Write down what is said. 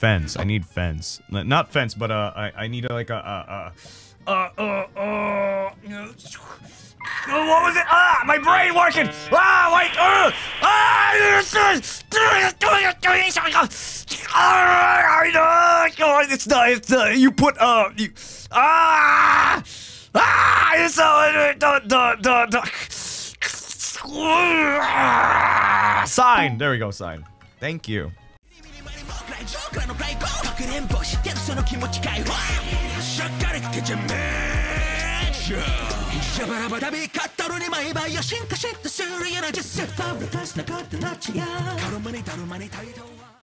Fence. I need fence. Not fence, but uh, I, I need like a uh uh uh uh uh. Oh, what was it? Ah, my brain working. Ah, wait. Uh, ah. Oh, it's not. It's not. You put uh. You, ah. Ah. It's uh. Duh. Sign. There we go. Sign. Thank you. ジョーカーの外交か？くれんぼしてるその気持ち解放しゃか？れてじゃめじゃシャバラバダビカットルに毎晩よ進化してするような実践ファブリカスなことなっちやカロマネダルマに態度は